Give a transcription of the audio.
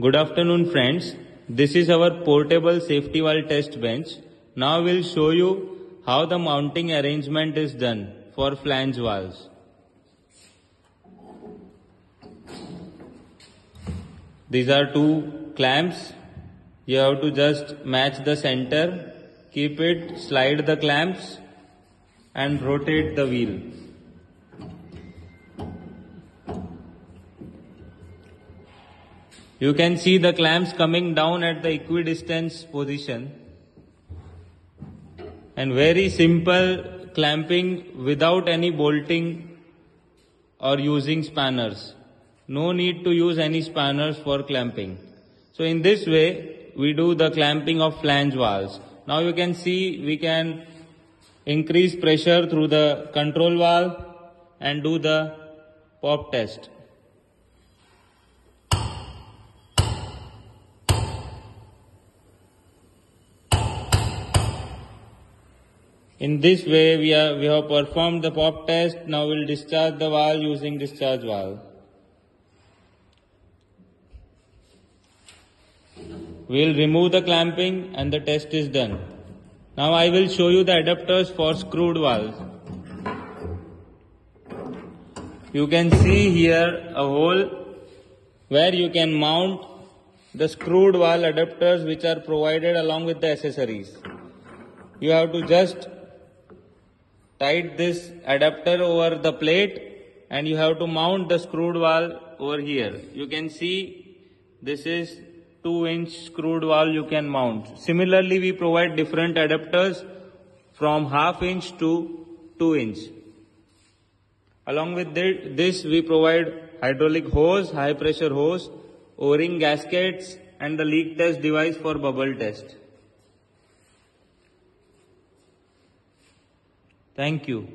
Good afternoon friends. This is our portable safety valve test bench. Now we'll show you how the mounting arrangement is done for flange valves. These are two clamps. You have to just match the center, keep it, slide the clamps and rotate the wheel. You can see the clamps coming down at the equidistance position and very simple clamping without any bolting or using spanners. No need to use any spanners for clamping. So in this way we do the clamping of flange valves. Now you can see we can increase pressure through the control valve and do the pop test. In this way, we, are, we have performed the pop test. Now we'll discharge the valve using discharge valve. We'll remove the clamping and the test is done. Now I will show you the adapters for screwed valves. You can see here a hole where you can mount the screwed valve adapters which are provided along with the accessories. You have to just tight this adapter over the plate and you have to mount the screwed valve over here. You can see this is 2 inch screwed valve you can mount. Similarly we provide different adapters from half inch to 2 inch. Along with this we provide hydraulic hose, high pressure hose, o-ring gaskets and the leak test device for bubble test. Thank you.